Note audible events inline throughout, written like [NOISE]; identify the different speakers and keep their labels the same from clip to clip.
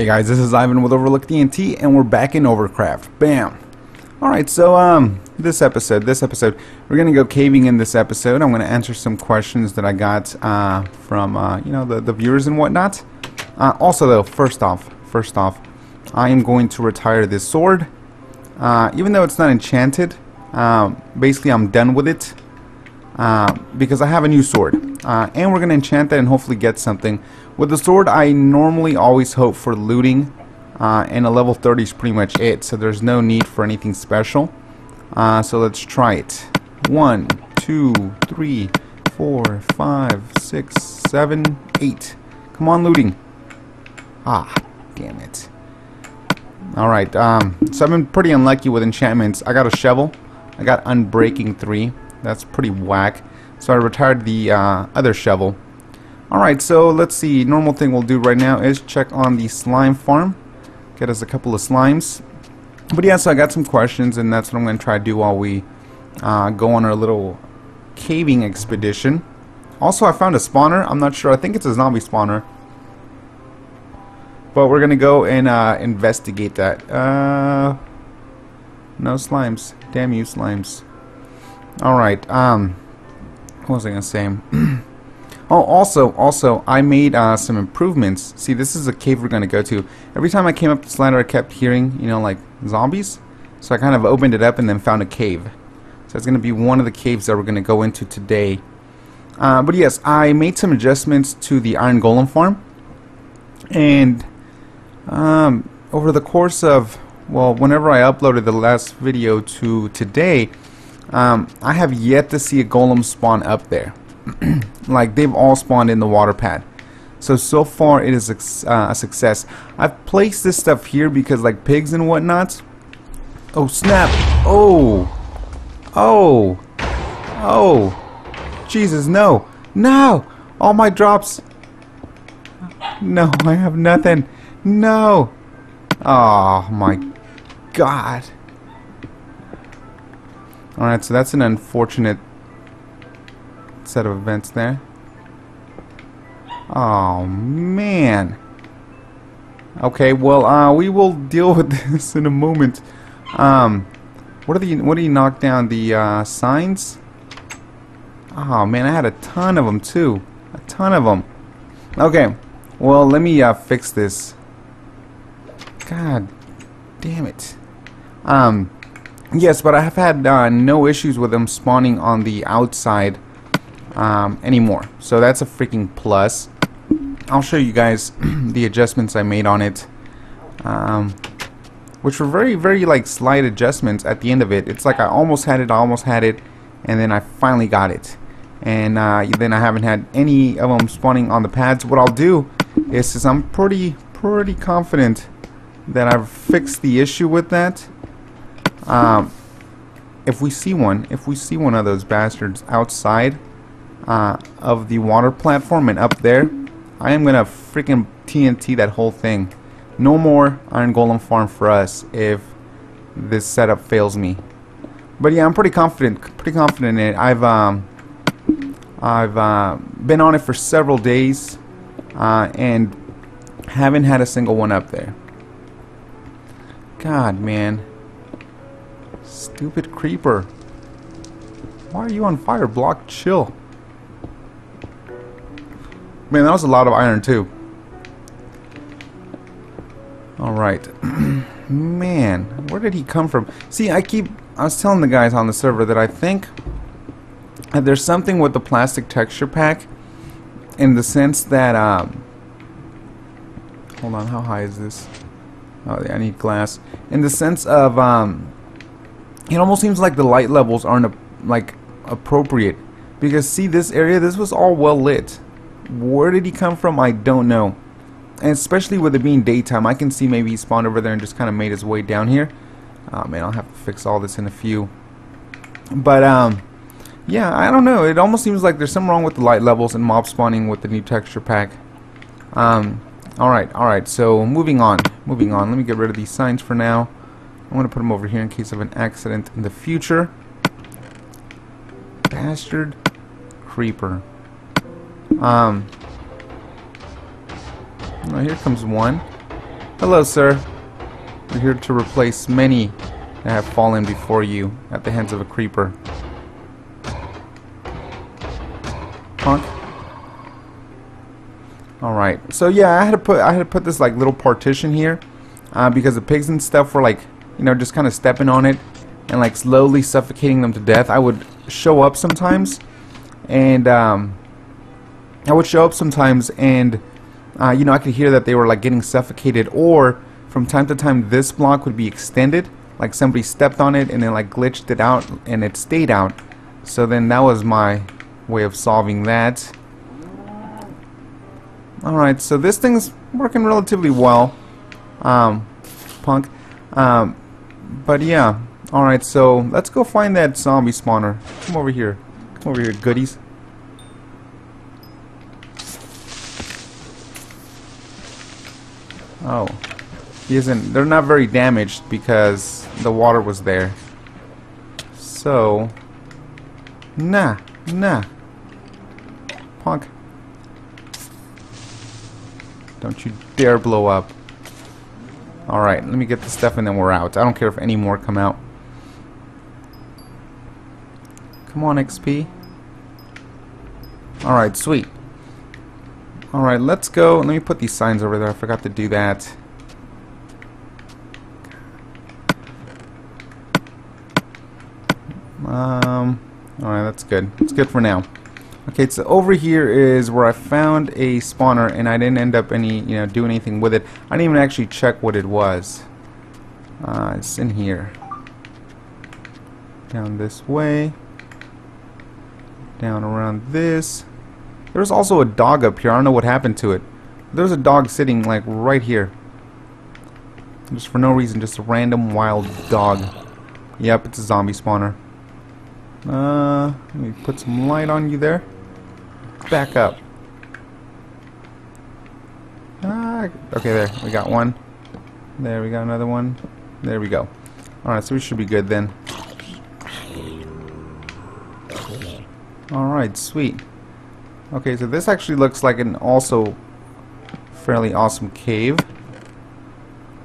Speaker 1: Hey guys, this is Ivan with Overlooked Ent, and we're back in Overcraft. Bam! Alright, so, um, this episode, this episode, we're gonna go caving in this episode. I'm gonna answer some questions that I got, uh, from, uh, you know, the, the viewers and whatnot. Uh, also though, first off, first off, I am going to retire this sword. Uh, even though it's not enchanted, um, basically I'm done with it. Uh, because I have a new sword. Uh, and we're going to enchant that and hopefully get something. With the sword, I normally always hope for looting. Uh, and a level 30 is pretty much it. So there's no need for anything special. Uh, so let's try it. One, two, three, four, five, six, seven, eight. Come on, looting. Ah, damn it. Alright, um, so I've been pretty unlucky with enchantments. I got a shovel. I got Unbreaking 3. That's pretty whack. So I retired the uh, other shovel. Alright, so let's see. Normal thing we'll do right now is check on the slime farm. Get us a couple of slimes. But yeah, so I got some questions, and that's what I'm going to try to do while we uh, go on our little caving expedition. Also, I found a spawner. I'm not sure. I think it's a zombie spawner. But we're going to go and uh, investigate that. Uh, no slimes. Damn you, slimes. Alright, um, what was I going to say? [CLEARS THROAT] oh, also, also, I made uh, some improvements. See, this is a cave we're going to go to. Every time I came up this ladder, I kept hearing, you know, like, zombies. So I kind of opened it up and then found a cave. So it's going to be one of the caves that we're going to go into today. Uh, but yes, I made some adjustments to the Iron Golem farm. And um, over the course of, well, whenever I uploaded the last video to today, um, I have yet to see a golem spawn up there. [CLEARS THROAT] like they've all spawned in the water pad. So, so far it is a, uh, a success. I've placed this stuff here because like pigs and whatnot. Oh snap. Oh. Oh. Oh. Jesus, no. No. All my drops. No, I have nothing. No. Oh my god. Alright, so that's an unfortunate set of events there. Oh, man. Okay, well, uh, we will deal with [LAUGHS] this in a moment. Um, what are the, what do you knock down? The, uh, signs? Oh, man, I had a ton of them, too. A ton of them. Okay, well, let me, uh, fix this. God damn it. Um, Yes, but I have had uh, no issues with them spawning on the outside um, anymore. So that's a freaking plus. I'll show you guys [CLEARS THROAT] the adjustments I made on it. Um, which were very, very like slight adjustments at the end of it. It's like I almost had it, I almost had it, and then I finally got it. And uh, then I haven't had any of them spawning on the pads. What I'll do is, I'm pretty, pretty confident that I've fixed the issue with that, um, if we see one, if we see one of those bastards outside uh, of the water platform and up there, I am gonna freaking TNT that whole thing. No more Iron Golem farm for us if this setup fails me. But yeah, I'm pretty confident, pretty confident in it. I've um, I've uh, been on it for several days uh, and haven't had a single one up there. God, man. Stupid creeper. Why are you on fire? Block chill. Man, that was a lot of iron too. Alright. [CLEARS THROAT] Man, where did he come from? See, I keep... I was telling the guys on the server that I think that there's something with the plastic texture pack in the sense that... Um, hold on, how high is this? Oh, I need glass. In the sense of... Um, it almost seems like the light levels aren't like appropriate because see this area this was all well lit where did he come from? I don't know. And especially with it being daytime I can see maybe he spawned over there and just kind of made his way down here. Oh man I'll have to fix all this in a few. But um yeah I don't know. It almost seems like there's something wrong with the light levels and mob spawning with the new texture pack. Um alright alright so moving on moving on. Let me get rid of these signs for now. I'm going to put them over here in case of an accident in the future. Bastard creeper. Um. Well, here comes one. Hello, sir. We're here to replace many that have fallen before you at the hands of a creeper. Punk. All right. So yeah, I had to put I had to put this like little partition here uh, because the pigs and stuff were like you know just kind of stepping on it and like slowly suffocating them to death. I would show up sometimes and um, I would show up sometimes and uh, you know I could hear that they were like getting suffocated or from time to time this block would be extended like somebody stepped on it and then like glitched it out and it stayed out. So then that was my way of solving that. Alright, so this thing's working relatively well. Um, punk. Um, but yeah. Alright, so let's go find that zombie spawner. Come over here. Come over here, goodies. Oh. He isn't, they're not very damaged because the water was there. So, nah, nah. Punk. Don't you dare blow up. Alright, let me get the stuff and then we're out. I don't care if any more come out. Come on, XP. Alright, sweet. Alright, let's go. Let me put these signs over there. I forgot to do that. Um, alright, that's good. It's good for now. Okay, so over here is where I found a spawner and I didn't end up any, you know, doing anything with it. I didn't even actually check what it was. Uh, it's in here. Down this way. Down around this. There's also a dog up here. I don't know what happened to it. There's a dog sitting like right here. Just for no reason, just a random wild dog. Yep, it's a zombie spawner. Uh, let me put some light on you there back up. Ah, okay, there. We got one. There, we got another one. There we go. Alright, so we should be good then. Alright, sweet. Okay, so this actually looks like an also fairly awesome cave.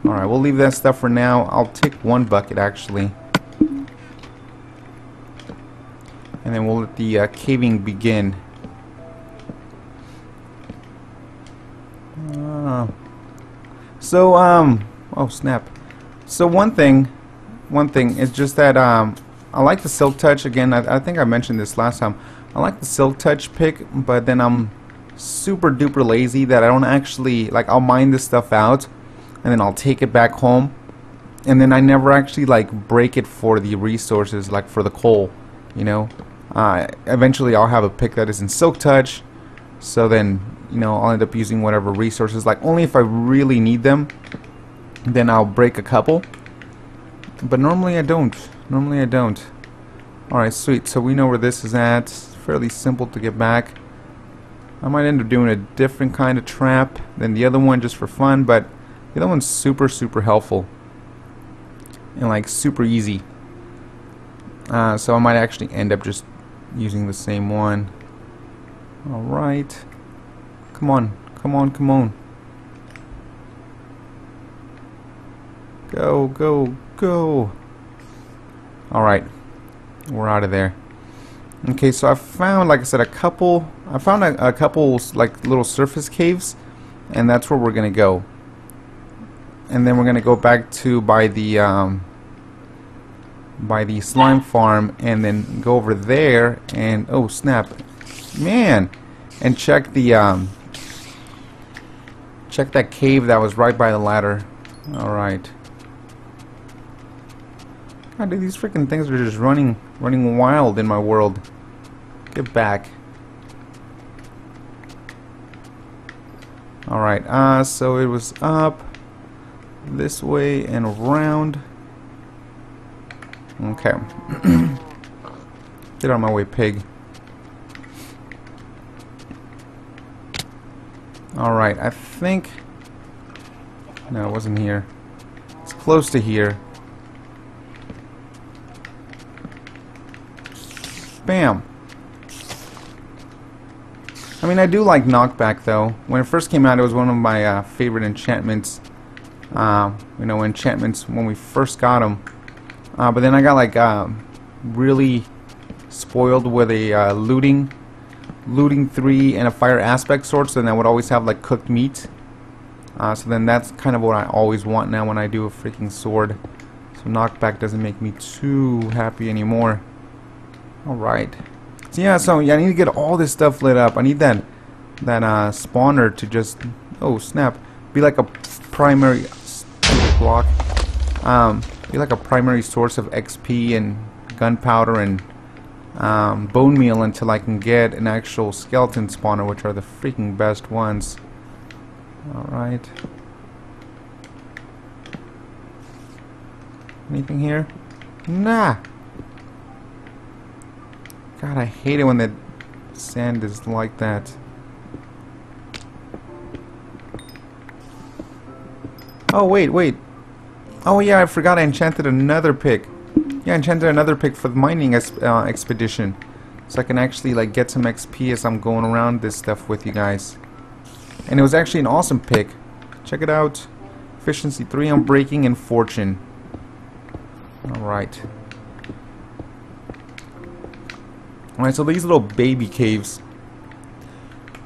Speaker 1: Alright, we'll leave that stuff for now. I'll take one bucket actually. And then we'll let the uh, caving begin. So, um, oh snap. So one thing, one thing is just that um, I like the Silk Touch. Again, I, I think I mentioned this last time. I like the Silk Touch pick, but then I'm super duper lazy that I don't actually, like I'll mine this stuff out and then I'll take it back home and then I never actually like break it for the resources like for the coal you know? Uh, eventually I'll have a pick that is in silk touch so then you know I'll end up using whatever resources like only if I really need them then I'll break a couple. But normally I don't. Normally I don't. Alright sweet. So we know where this is at fairly simple to get back I might end up doing a different kind of trap than the other one just for fun but the other one's super super helpful and like super easy uh, so I might actually end up just using the same one alright Come on, come on, come on. Go, go, go. Alright, we're out of there. Okay, so I found, like I said, a couple, I found a, a couple, like, little surface caves, and that's where we're to go. And then we're to go back to by the, um, by the slime farm, and then go over there, and, oh, snap. Man! And check the, um, Check that cave that was right by the ladder. Alright. God, dude, these freaking things are just running, running wild in my world. Get back. Alright, uh, so it was up, this way, and around. Okay. [CLEARS THROAT] Get out of my way, pig. Alright, I think... No, it wasn't here. It's close to here. Bam! I mean, I do like Knockback, though. When it first came out, it was one of my uh, favorite enchantments. um, you know, enchantments when we first got them. Uh, but then I got like um, really spoiled with a uh, looting, looting three and a fire aspect sword. So then I would always have like cooked meat. Uh, so then that's kind of what I always want now when I do a freaking sword. So knockback doesn't make me too happy anymore. Alright. So yeah, so yeah, I need to get all this stuff lit up. I need that that uh, spawner to just oh snap. Be like a primary block. Um, be like a primary source of XP and gunpowder and um, bone meal until I can get an actual skeleton spawner which are the freaking best ones. Alright. Anything here? Nah God I hate it when the sand is like that Oh, wait, wait. Oh, yeah, I forgot I enchanted another pick. Yeah, I enchanted another pick for the mining uh, expedition. So I can actually, like, get some XP as I'm going around this stuff with you guys. And it was actually an awesome pick. Check it out. Efficiency 3 Unbreaking and fortune. Alright. Alright, so these little baby caves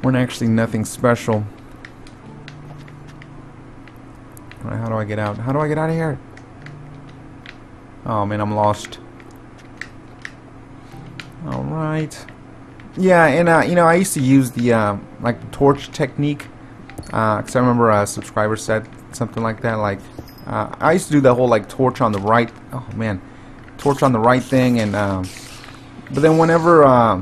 Speaker 1: weren't actually nothing special. Alright, how do I get out? How do I get out of here? Oh man, I'm lost. Alright. Yeah, and uh, you know, I used to use the uh, like torch technique. Uh, I remember a subscriber said something like that. Like, uh, I used to do the whole like torch on the right. Oh man, torch on the right thing, and um, but then whenever uh,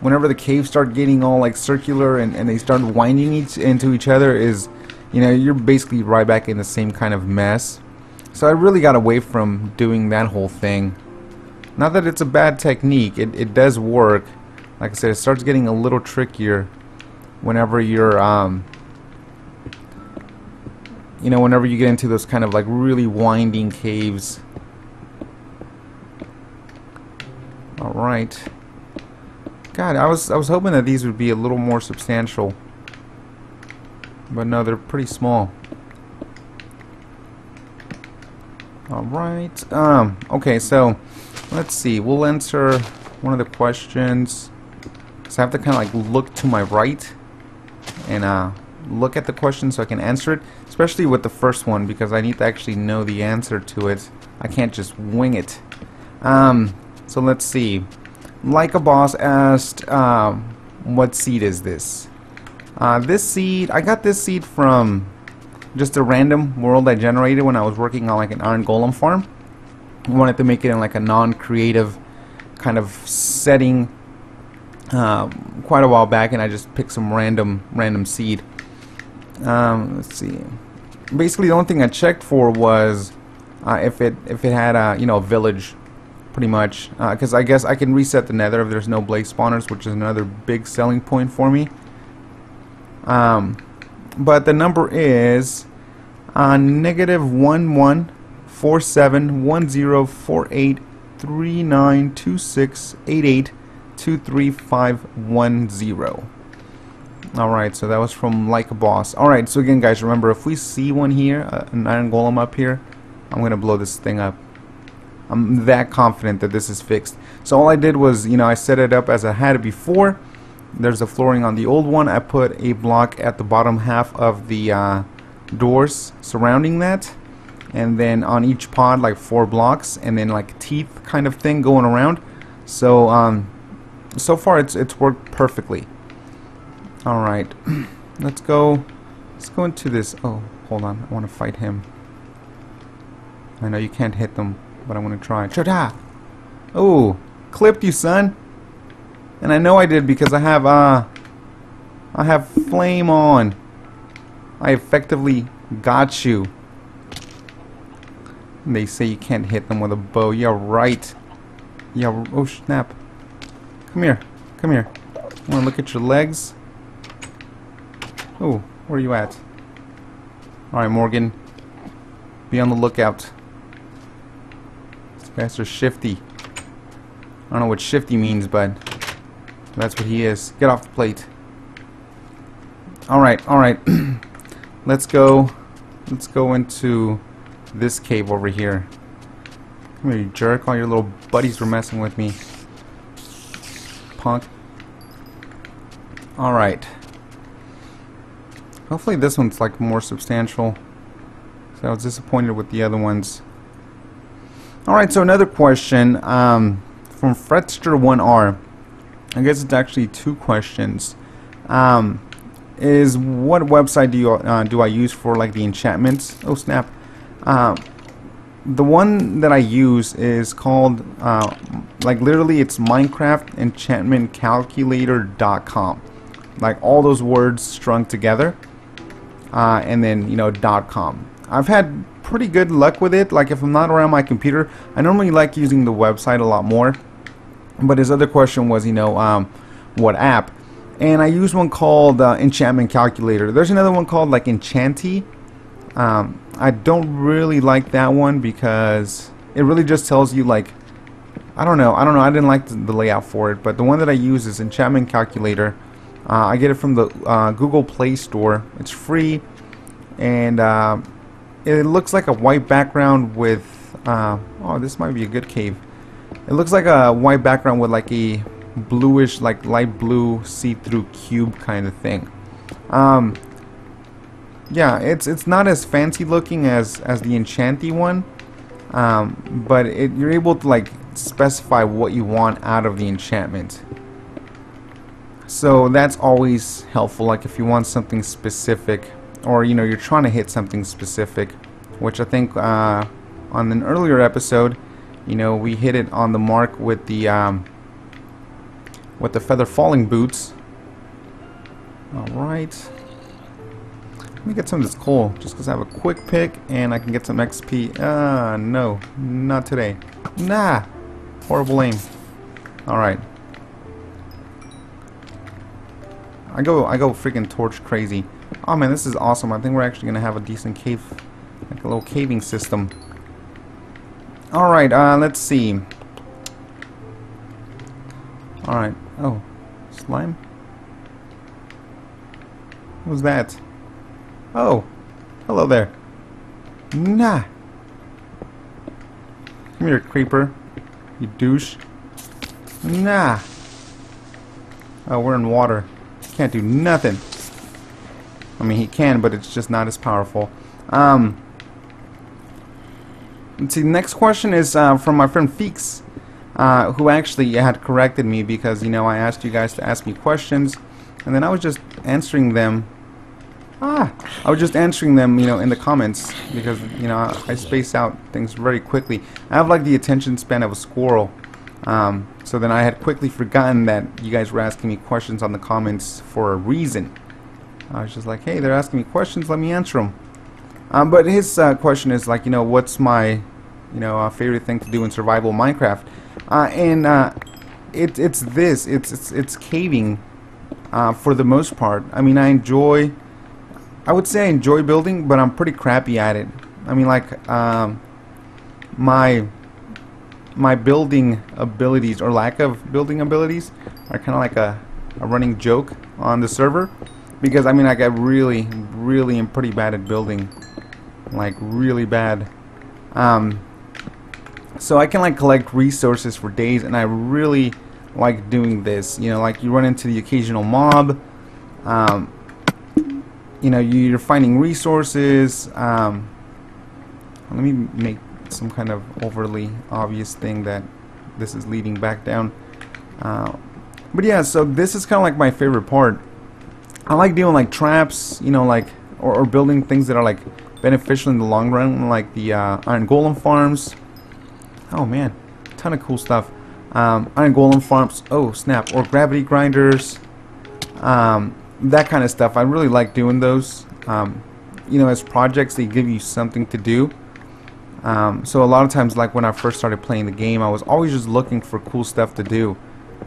Speaker 1: whenever the caves start getting all like circular and, and they start winding each into each other, is you know, you're basically right back in the same kind of mess. So I really got away from doing that whole thing. Not that it's a bad technique, it, it does work. Like I said, it starts getting a little trickier whenever you're, um, you know, whenever you get into those kind of like really winding caves. Alright. God, I was I was hoping that these would be a little more substantial. But no, they're pretty small. Alright. Um, okay, so let's see. We'll answer one of the questions. So I have to kind of like look to my right and uh, look at the question so I can answer it. Especially with the first one because I need to actually know the answer to it. I can't just wing it. Um, so let's see. Like a boss asked, um, what seed is this? Uh, this seed, I got this seed from just a random world I generated when I was working on like an iron golem farm. I wanted to make it in like a non-creative kind of setting uh, quite a while back and I just picked some random random seed. Um, let's see. Basically the only thing I checked for was uh, if it if it had a you know a village pretty much because uh, I guess I can reset the nether if there's no blaze spawners which is another big selling point for me. Um, but the number is uh, negative one one four seven one zero four eight three nine two six eight eight two three five one zero. Alright, so that was from Like a Boss. Alright, so again guys, remember if we see one here, uh, an iron golem up here, I'm gonna blow this thing up. I'm that confident that this is fixed. So all I did was, you know, I set it up as I had it before. There's a flooring on the old one. I put a block at the bottom half of the uh, doors surrounding that. And then on each pod like four blocks and then like teeth kind of thing going around. So um, so far it's it's worked perfectly. Alright [CLEARS THROAT] let's go let's go into this. Oh hold on. I want to fight him. I know you can't hit them but I'm gonna try Chota! Oh clipped you son and I know I did because I have, uh, I have flame on. I effectively got you. They say you can't hit them with a bow. You're right. Yeah, oh snap. Come here. Come here. Wanna look at your legs? Oh, where are you at? Alright, Morgan. Be on the lookout. Are shifty. I don't know what shifty means, but that's what he is. Get off the plate. Alright, alright. [CLEARS THROAT] let's go. let's go into this cave over here. Come here, you jerk. All your little buddies were messing with me. Punk. Alright. Hopefully this one's like more substantial. So I was disappointed with the other ones. Alright, so another question um, from Fretster1R. I guess it's actually two questions. Um, is what website do you uh, do I use for like the enchantments? Oh snap! Uh, the one that I use is called uh, like literally it's Minecraft Enchantment Calculator.com. Like all those words strung together, uh, and then you know .com. I've had pretty good luck with it. Like if I'm not around my computer, I normally like using the website a lot more. But his other question was, you know, um, what app? And I use one called uh, Enchantment Calculator. There's another one called like Enchanty. Um, I don't really like that one because it really just tells you like I don't know I don't know I didn't like the, the layout for it but the one that I use is Enchantment Calculator uh, I get it from the uh, Google Play Store it's free and uh, it looks like a white background with uh, oh this might be a good cave. It looks like a white background with like a bluish like light blue see-through cube kind of thing. Um, yeah it's it's not as fancy looking as as the enchanty one um, but it, you're able to like specify what you want out of the enchantment. So that's always helpful like if you want something specific or you know you're trying to hit something specific which I think uh, on an earlier episode you know we hit it on the mark with the um, with the feather falling boots. Alright. Let me get some of this coal just because I have a quick pick and I can get some XP uh, no not today. Nah. Horrible aim. Alright. I go I go freaking torch crazy Oh man, this is awesome. I think we're actually going to have a decent cave, like a little caving system. Alright, uh, let's see. Alright. Oh, slime? What was that? Oh, hello there. Nah. Come here, creeper. You douche. Nah. Oh, we're in water. Can't do nothing. I mean, he can, but it's just not as powerful. Um, let's see, next question is uh, from my friend Feeks, uh, who actually had corrected me because, you know, I asked you guys to ask me questions, and then I was just answering them. Ah, I was just answering them, you know, in the comments because, you know, I, I space out things very quickly. I have like the attention span of a squirrel. Um, so then I had quickly forgotten that you guys were asking me questions on the comments for a reason. I was just like, hey, they're asking me questions, let me answer them. Um, but his uh, question is like, you know, what's my, you know, uh, favorite thing to do in survival Minecraft? Uh, and uh, it, it's this, it's it's, it's caving uh, for the most part. I mean, I enjoy, I would say I enjoy building, but I'm pretty crappy at it. I mean, like, um, my my building abilities or lack of building abilities are kind of like a, a running joke on the server because I mean I really really am pretty bad at building. Like really bad. Um, so I can like collect resources for days and I really like doing this. You know like you run into the occasional mob. Um, you know you're finding resources. Um, let me make some kind of overly obvious thing that this is leading back down. Uh, but yeah so this is kind of like my favorite part I like doing like traps, you know, like or, or, building things that are like beneficial in the long run, like the uh, iron golem farms. Oh man, ton of cool stuff. Um, iron golem farms. Oh snap! Or gravity grinders. Um, that kind of stuff. I really like doing those. Um, you know, as projects, they give you something to do. Um, so a lot of times, like when I first started playing the game, I was always just looking for cool stuff to do.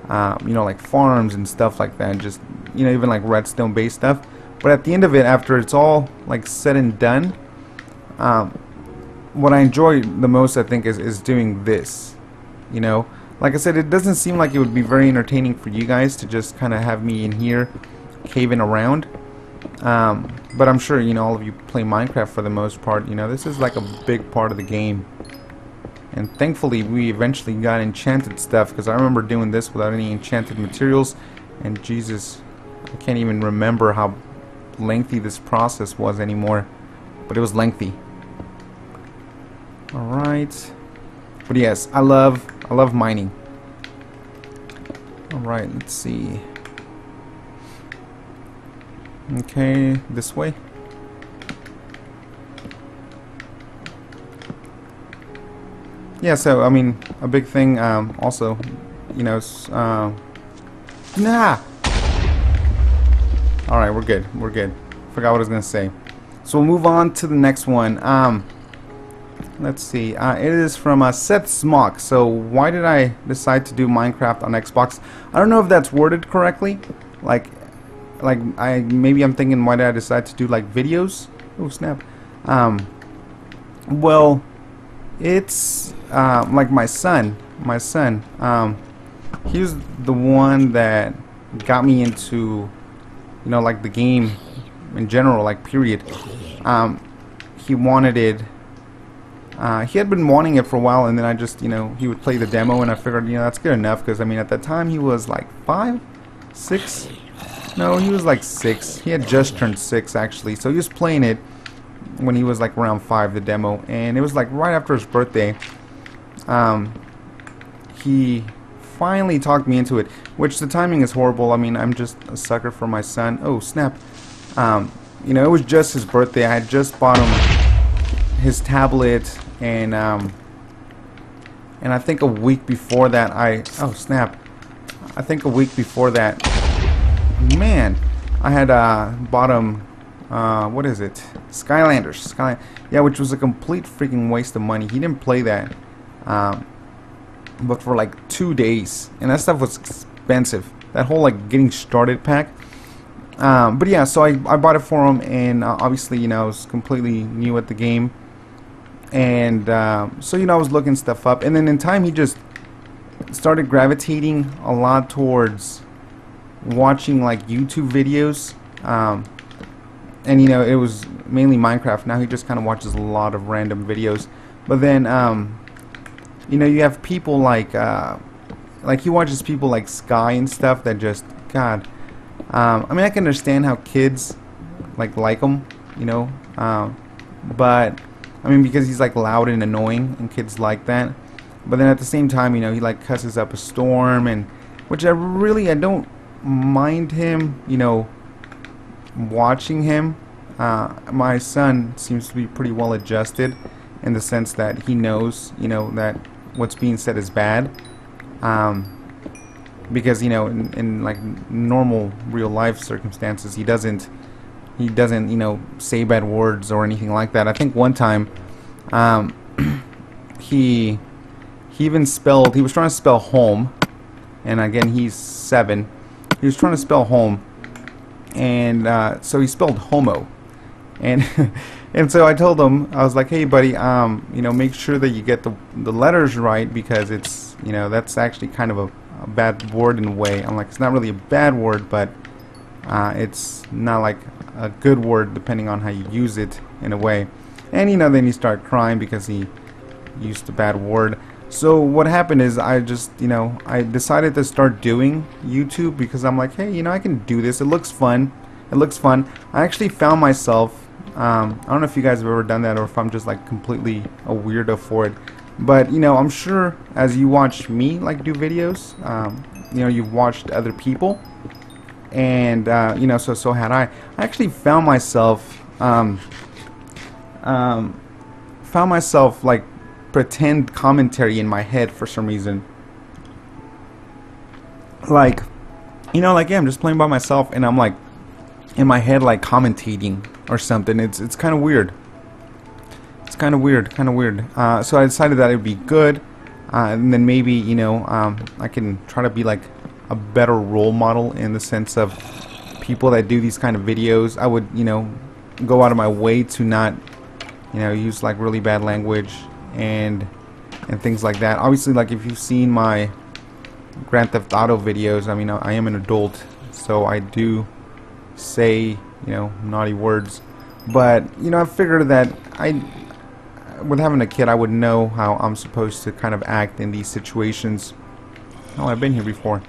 Speaker 1: Um, you know, like farms and stuff like that. Just you know, even like redstone based stuff. But at the end of it, after it's all like said and done, um, what I enjoy the most, I think, is, is doing this. You know, like I said, it doesn't seem like it would be very entertaining for you guys to just kind of have me in here caving around. Um, but I'm sure, you know, all of you play Minecraft for the most part. You know, this is like a big part of the game. And thankfully, we eventually got enchanted stuff, because I remember doing this without any enchanted materials. And Jesus, I can't even remember how lengthy this process was anymore. But it was lengthy. Alright. But yes, I love, I love mining. Alright, let's see. Okay, this way. Yeah, so, I mean, a big thing, um, also, you know, uh, nah! Alright, we're good, we're good. Forgot what I was gonna say. So we'll move on to the next one. Um, let's see. Uh, it is from uh, Seth Smock. So why did I decide to do Minecraft on Xbox? I don't know if that's worded correctly. Like, like I maybe I'm thinking why did I decide to do like videos? Oh snap. Um, well, it's uh, like my son. My son. Um, he was the one that got me into, you know, like the game in general, like period. Um, he wanted it. Uh, he had been wanting it for a while, and then I just, you know, he would play the demo, and I figured, you know, that's good enough, because, I mean, at that time, he was like five, six, no, he was like six, he had just turned six, actually, so he was playing it when he was like around five, the demo, and it was like right after his birthday, um, he finally talked me into it, which the timing is horrible, I mean, I'm just a sucker for my son, oh, snap, um, you know, it was just his birthday, I had just bought him his tablet and um, and I think a week before that I oh snap. I think a week before that man I had uh, bought him uh, what is it? Skylanders. Sky yeah which was a complete freaking waste of money. He didn't play that um, but for like two days. And that stuff was expensive. That whole like getting started pack. Um, but yeah so I, I bought it for him. And uh, obviously you know I was completely new at the game. And uh, so you know I was looking stuff up. And then in time he just started gravitating a lot towards watching like YouTube videos. Um, and you know it was mainly Minecraft. Now he just kind of watches a lot of random videos. But then um, you know you have people like uh, like he watches people like Sky and stuff that just God um, I mean I can understand how kids like like him you know um, but I mean, because he's like loud and annoying, and kids like that. But then at the same time, you know, he like cusses up a storm, and which I really I don't mind him, you know, watching him. Uh, my son seems to be pretty well adjusted in the sense that he knows, you know, that what's being said is bad. Um, because you know, in, in like normal real life circumstances, he doesn't he doesn't you know say bad words or anything like that. I think one time um, [CLEARS THROAT] he he even spelled he was trying to spell home and again he's seven he was trying to spell home and uh, so he spelled homo and [LAUGHS] and so I told him I was like hey buddy um, you know make sure that you get the the letters right because it's you know that's actually kind of a, a bad word in a way I'm like it's not really a bad word but uh, it's not like a good word depending on how you use it in a way. And you know, then he started crying because he used a bad word. So what happened is I just, you know, I decided to start doing YouTube because I'm like, hey, you know, I can do this. It looks fun. It looks fun. I actually found myself, um, I don't know if you guys have ever done that or if I'm just like completely a weirdo for it. But, you know, I'm sure as you watch me like do videos, um, you know, you've watched other people and uh, you know, so so had I. I actually found myself, um, um, found myself like pretend commentary in my head for some reason. Like, you know, like yeah, I'm just playing by myself, and I'm like in my head like commentating or something. It's it's kind of weird. It's kind of weird, kind of weird. Uh, so I decided that it would be good, uh, and then maybe you know um, I can try to be like a better role model in the sense of people that do these kind of videos. I would, you know, go out of my way to not, you know, use like really bad language and and things like that. Obviously, like if you've seen my Grand Theft Auto videos, I mean, I am an adult, so I do say you know, naughty words. But, you know, I figured that I, with having a kid, I would know how I'm supposed to kind of act in these situations. Oh, I've been here before.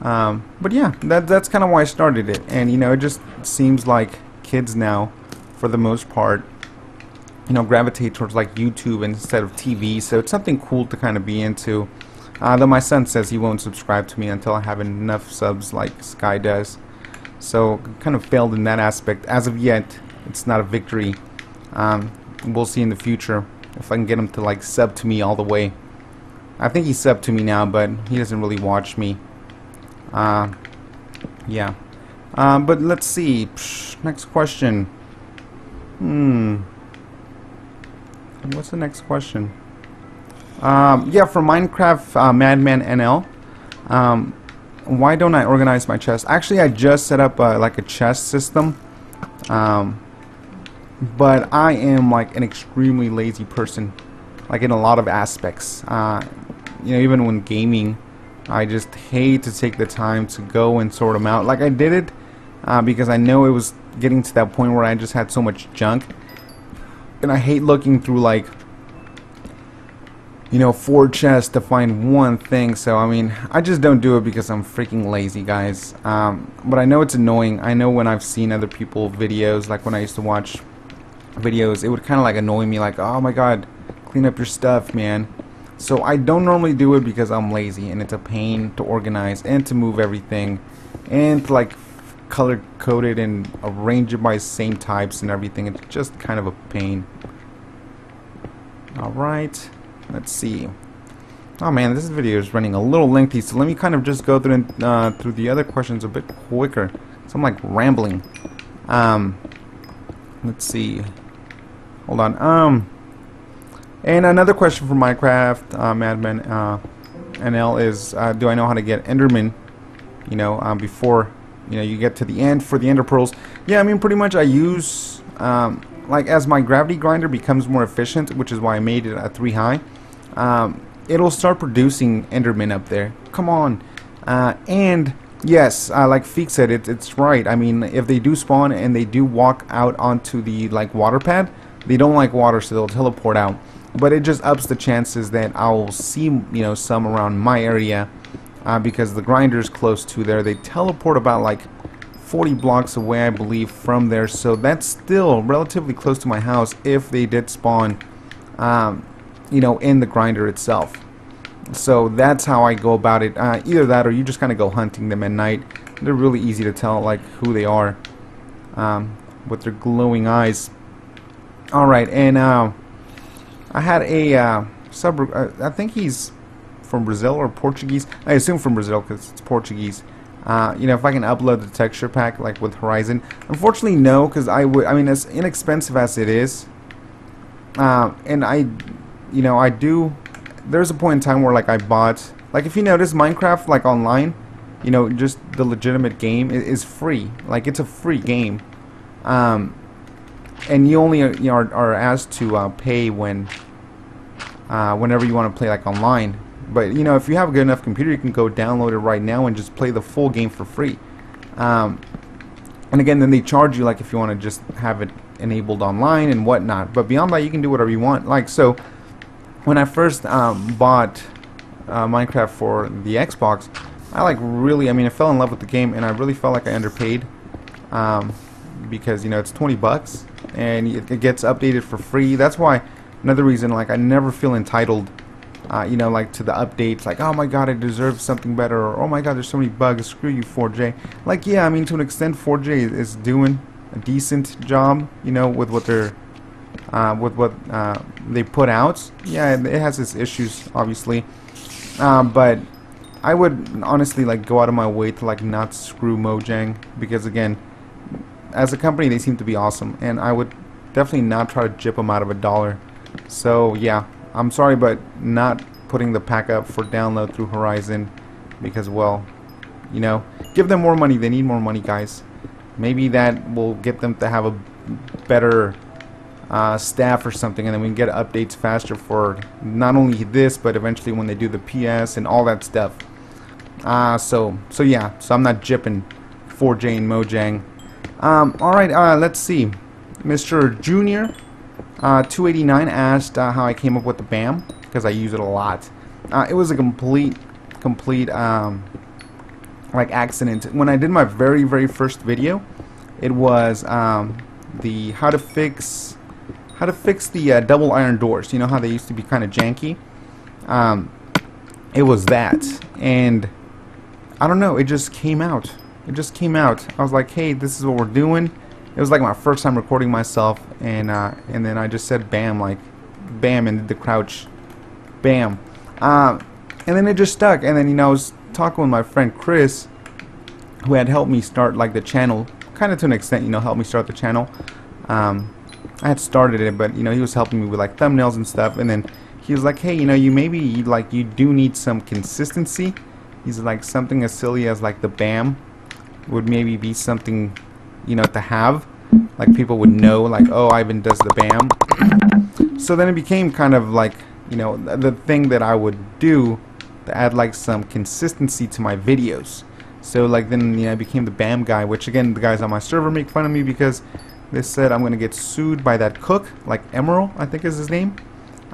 Speaker 1: Um, but yeah, that, that's kind of why I started it. And, you know, it just seems like kids now, for the most part, you know, gravitate towards like YouTube instead of TV. So it's something cool to kind of be into. Uh, though my son says he won't subscribe to me until I have enough subs like Sky does. So kind of failed in that aspect. As of yet, it's not a victory. Um, we'll see in the future if I can get him to like sub to me all the way. I think he's sub to me now, but he doesn't really watch me. Uh, yeah. Um, but let's see. Psh, next question. Hmm. What's the next question? Um, yeah, for Minecraft uh, Madman NL. Um, why don't I organize my chest? Actually, I just set up uh, like a chest system. Um, but I am like an extremely lazy person, like in a lot of aspects. Uh, you know, even when gaming, I just hate to take the time to go and sort them out. Like I did it uh, because I know it was getting to that point where I just had so much junk, and I hate looking through like you know, four chests to find one thing. So, I mean, I just don't do it because I'm freaking lazy, guys. Um, but I know it's annoying. I know when I've seen other people videos, like when I used to watch videos, it would kind of like annoy me, like, oh my god, clean up your stuff, man. So I don't normally do it because I'm lazy and it's a pain to organize and to move everything and to like color code it and arrange it by same types and everything. It's just kind of a pain. Alright. Let's see. Oh man, this video is running a little lengthy, so let me kind of just go through uh, through the other questions a bit quicker. So I'm like rambling. Um, let's see. Hold on. Um, and another question for Minecraft uh, Madman uh, NL is, uh, do I know how to get Enderman? You know, um, before you know you get to the end for the Ender pearls. Yeah, I mean pretty much I use um, like as my gravity grinder becomes more efficient, which is why I made it at three high um, it'll start producing Endermen up there. Come on. Uh, and yes, uh, like Feek said, it, it's right. I mean, if they do spawn and they do walk out onto the like water pad, they don't like water, so they'll teleport out. But it just ups the chances that I'll see, you know, some around my area uh, because the grinder's close to there. They teleport about like 40 blocks away, I believe, from there. So that's still relatively close to my house if they did spawn. Um, you know, in the grinder itself. So that's how I go about it. Uh, either that or you just kind of go hunting them at night. They're really easy to tell like who they are um, with their glowing eyes. Alright, and uh, I had a uh, sub, uh, I think he's from Brazil or Portuguese. I assume from Brazil because it's Portuguese. Uh, you know, if I can upload the texture pack like with Horizon. Unfortunately, no, because I would. I mean, as inexpensive as it is, uh, and I you know, I do. There's a point in time where like I bought, like if you notice, Minecraft like online, you know, just the legitimate game is, free. Like it's a free game, um, and you only you know, are, are asked to uh, pay when, uh, whenever you want to play like online. But you know, if you have a good enough computer, you can go download it right now and just play the full game for free. Um, and again, then they charge you like if you want to just have it enabled online and whatnot. But beyond that, you can do whatever you want. Like so, when I first um, bought uh, Minecraft for the Xbox, I like really, I mean, I fell in love with the game, and I really felt like I underpaid um, because you know it's 20 bucks, and it, gets updated for free. That's why another reason, like I never feel entitled, uh, you know, like to the updates, like oh my god, I deserve something better, or oh my god, there's so many bugs. Screw you, 4J. Like yeah, I mean to an extent, 4J is doing a decent job, you know, with what they're uh, with what uh, they put out. Yeah, it has its issues, obviously, uh, but I would honestly like go out of my way to like not screw Mojang because again, as a company, they seem to be awesome, and I would definitely not try to jip them out of a dollar. So yeah, I'm sorry, but not putting the pack up for download through Horizon because well, you know, give them more money. They need more money, guys. Maybe that will get them to have a better uh, staff or something, and then we can get updates faster for not only this, but eventually when they do the PS and all that stuff. Uh, so, so yeah, so I'm not jipping 4J and Mojang. Um, alright, uh, let's see. Mr. Junior, uh, 289 asked uh, how I came up with the BAM, because I use it a lot. Uh, it was a complete, complete, um, like accident. When I did my very, very first video, it was um, the how to fix how to fix the uh, double iron doors. You know how they used to be kind of janky. Um, it was that, and I don't know. It just came out. It just came out. I was like, hey, this is what we're doing. It was like my first time recording myself, and uh, and then I just said bam, like bam, and did the crouch, bam, uh, and then it just stuck. And then you know I was talking with my friend Chris, who had helped me start like the channel, kind of to an extent, you know, helped me start the channel. Um, I had started it, but you know he was helping me with like thumbnails and stuff, and then he was like, hey, you know, you maybe like you do need some consistency. He's like something as silly as like the BAM would maybe be something, you know, to have. Like people would know, like, oh, Ivan does the BAM. so then it became kind of like, you know, the thing that I would do to add like some consistency to my videos. So like then you know, I became the BAM guy, which again the guys on my server make fun of me because they said I'm gonna get sued by that cook, like Emeril, I think is his name.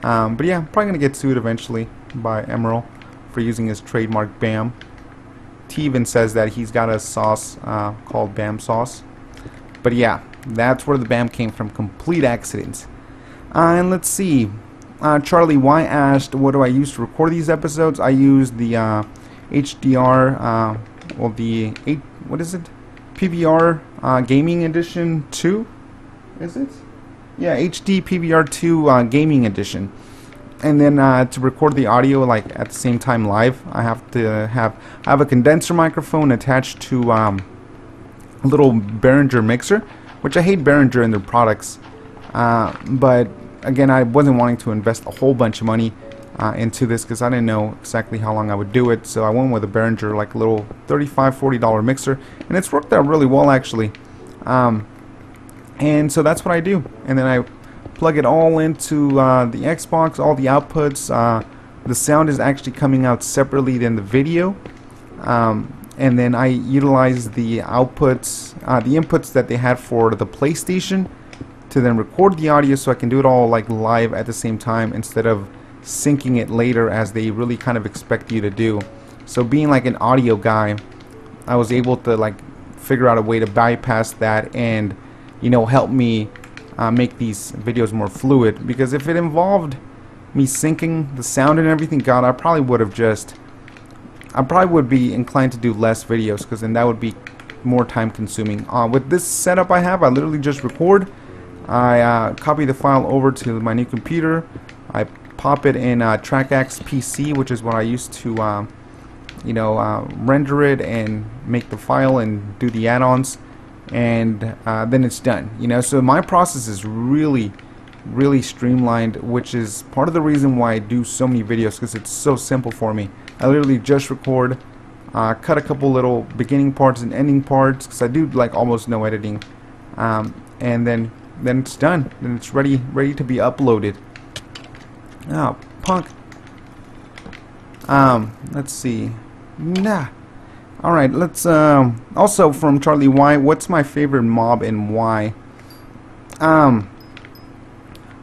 Speaker 1: Um, but yeah, I'm probably gonna get sued eventually by Emeril for using his trademark BAM. T even says that he's got a sauce uh, called BAM sauce. But yeah, that's where the BAM came from. Complete accident. Uh, and let's see. Uh, Charlie Y asked, what do I use to record these episodes? I use the HDR, uh, uh, well, the, eight, what is it? PVR uh, Gaming Edition 2? Is it? Yeah, HD PVR 2 Gaming Edition and then uh, to record the audio like at the same time live I have to have I have a condenser microphone attached to um, a little Behringer mixer which I hate Behringer and their products uh, but again I wasn't wanting to invest a whole bunch of money uh, into this because I didn't know exactly how long I would do it so I went with a Behringer like a little $35 40 dollar mixer and it's worked out really well actually um, and so that's what I do and then I plug it all into uh, the Xbox, all the outputs. Uh, the sound is actually coming out separately than the video. Um, and then I utilize the outputs, uh, the inputs that they had for the PlayStation to then record the audio so I can do it all like live at the same time instead of syncing it later as they really kind of expect you to do. So being like an audio guy, I was able to like figure out a way to bypass that and you know help me uh, make these videos more fluid. Because if it involved me syncing the sound and everything God I probably would have just I probably would be inclined to do less videos because then that would be more time consuming. Uh, with this setup I have I literally just record. I uh, copy the file over to my new computer. I pop it in uh, TrackX PC which is what I used to uh, you know uh, render it and make the file and do the add-ons. And uh, then it's done you know? So my process is really really streamlined which is part of the reason why I do so many videos because it's so simple for me. I literally just record uh, cut a couple little beginning parts and ending parts because I do like almost no editing. Um, and then then it's done then it's ready ready to be uploaded oh punk um let's see nah Alright, let's, um, also from Charlie Y, what's my favorite mob and why? Um,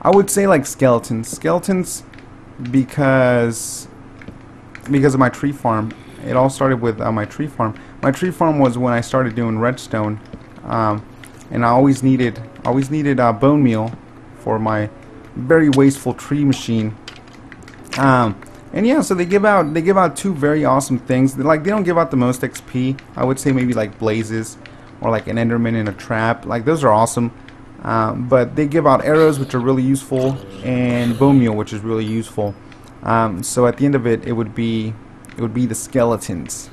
Speaker 1: I would say like skeletons. Skeletons because, because of my tree farm. It all started with uh, my tree farm. My tree farm was when I started doing redstone, um, and I always needed, always needed uh, bone meal for my very wasteful tree machine. Um, and yeah, so they give out they give out two very awesome things. They're like they don't give out the most XP. I would say maybe like blazes or like an Enderman in a trap. Like those are awesome. Um, but they give out arrows which are really useful and bone meal which is really useful. Um, so at the end of it, it would be it would be the skeletons.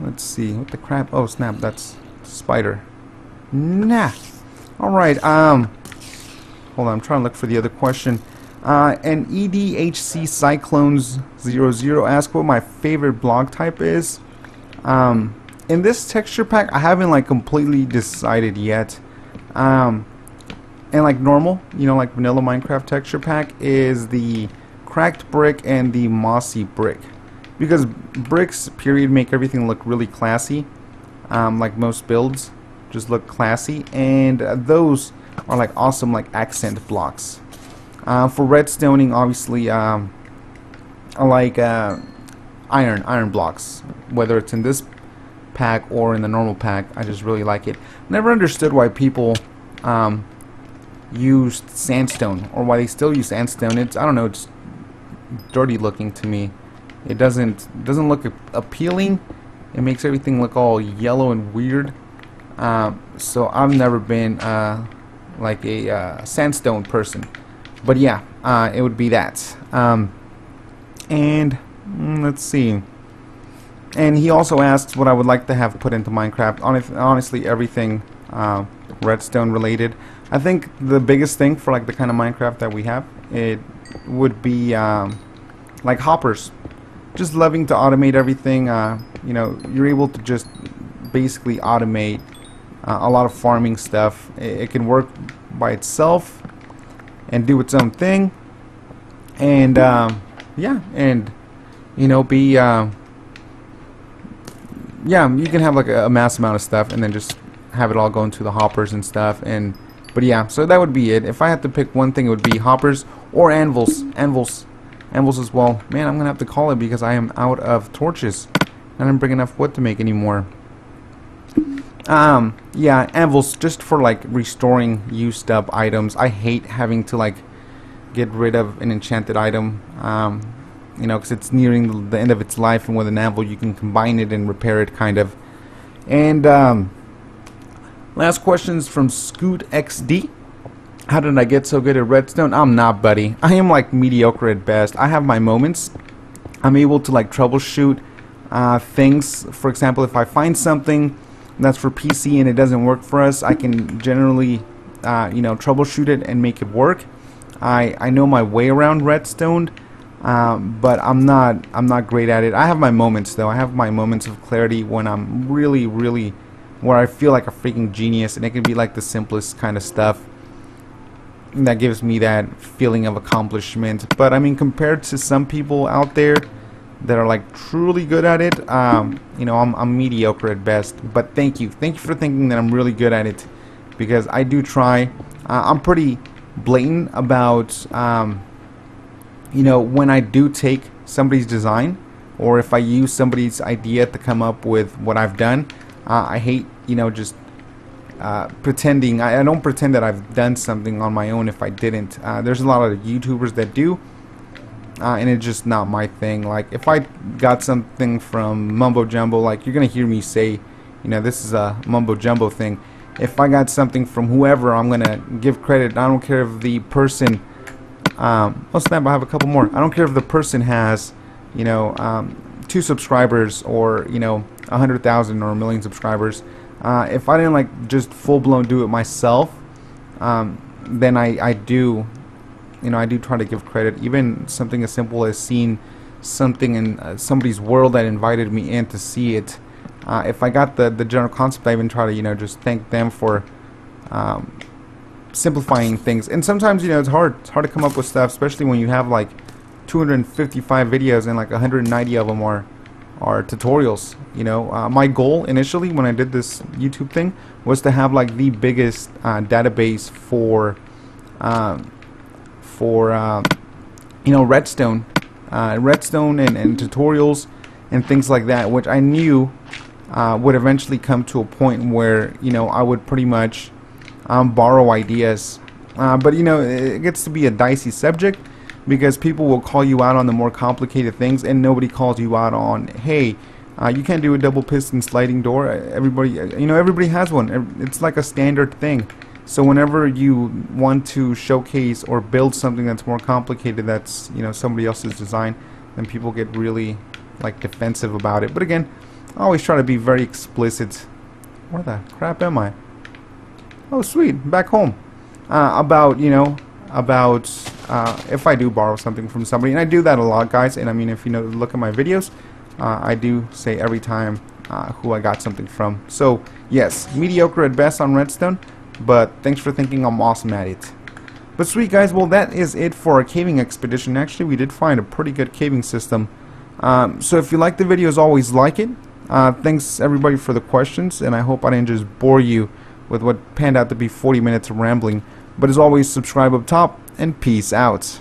Speaker 1: Let's see what the crap. Oh snap! That's spider. Nah. All right. Um. Hold on. I'm trying to look for the other question. Uh, and EDHC Cyclones 00 ask what my favorite block type is. Um, in this texture pack, I haven't like completely decided yet. Um, and like normal, you know, like vanilla Minecraft texture pack is the cracked brick and the mossy brick. Because bricks, period, make everything look really classy. Um, like most builds. just look classy and those are like awesome like accent blocks. Uh, for redstoning obviously um, I like uh, iron iron blocks. Whether it's in this pack or in the normal pack I just really like it. Never understood why people um, used sandstone or why they still use sandstone. It's I don't know it's dirty looking to me. It doesn't doesn't look appealing. It makes everything look all yellow and weird. Um, so I've never been uh, like a uh, sandstone person. But yeah uh, it would be that. Um, and mm, let's see. And he also asks what I would like to have put into Minecraft. Honestly everything uh, redstone related. I think the biggest thing for like the kind of Minecraft that we have it would be um, like hoppers. Just loving to automate everything uh, you know you're able to just basically automate uh, a lot of farming stuff. It, it, can work by itself and do its own thing. And um, yeah and you know be uh, yeah you can have like a, a mass amount of stuff and then just have it all go into the hoppers and stuff and but yeah so that would be it. If I had to pick one thing it would be hoppers or anvils anvils anvils as well. Man I'm gonna have to call it because I am out of torches. I didn't bring enough wood to make anymore um yeah anvils just for like restoring used up items I hate having to like get rid of an enchanted item um you know because it's nearing the end of its life and with an anvil you can combine it and repair it kind of and um last questions from Scoot XD how did I get so good at redstone? I'm not, buddy. I am like mediocre at best. I have my moments. I'm able to like troubleshoot uh, things. For example, if I find something that's for PC and it doesn't work for us, I can generally, uh, you know, troubleshoot it and make it work. I I know my way around redstone, um, but I'm not I'm not great at it. I have my moments though. I have my moments of clarity when I'm really really where I feel like a freaking genius, and it can be like the simplest kind of stuff that gives me that feeling of accomplishment. But I mean, compared to some people out there that are like truly good at it, um, you know, I'm, I'm mediocre at best. But thank you, thank you for thinking that I'm really good at it, because I do try. Uh, I'm pretty blatant about, um, you know, when I do take somebody's design, or if I use somebody's idea to come up with what I've done. Uh, I hate, you know, just uh, pretending. I, I, don't pretend that I've done something on my own if I didn't. Uh, there's a lot of YouTubers that do, uh, and it's just not my thing. Like if I got something from Mumbo Jumbo, like you're gonna hear me say, you know, this is a Mumbo Jumbo thing. If I got something from whoever, I'm gonna give credit. I don't care if the person. Um, oh snap! I have a couple more. I don't care if the person has, you know, um, two subscribers or you know, a hundred thousand or a million subscribers. Uh, if I didn't like just full blown do it myself, um, then I, I do, you know, I do try to give credit. Even something as simple as seeing something in uh, somebody's world that invited me in to see it. Uh, if I got the the general concept, I even try to you know just thank them for um, simplifying things. And sometimes you know it's hard. It's hard to come up with stuff, especially when you have like 255 videos and like 190 of them are are tutorials you know uh, my goal initially when I did this YouTube thing was to have like the biggest uh, database for um, for uh, you know redstone uh, redstone and, and, tutorials and things like that which I knew uh, would eventually come to a point where you know I would pretty much um, borrow ideas. Uh, but you know it gets to be a dicey subject because people will call you out on the more complicated things and nobody calls you out on hey uh, you can't do a double piston sliding door. Everybody you know everybody has one. It's like a standard thing so whenever you want to showcase or build something that's more complicated that's you know somebody else's design then people get really like defensive about it. But again I always try to be very explicit. Where the crap am I? Oh sweet. Back home. Uh, about you know about uh, if I do borrow something from somebody, and I do that a lot, guys. And I mean, if you know, look at my videos, uh, I do say every time uh, who I got something from. So yes, mediocre at best on Redstone, but thanks for thinking I'm awesome at it. But sweet guys, well that is it for our caving expedition. Actually, we did find a pretty good caving system. Um, so if you like the videos, always, like it. Uh, thanks everybody for the questions, and I hope I didn't just bore you with what panned out to be 40 minutes of rambling. But as always, subscribe up top, and peace out.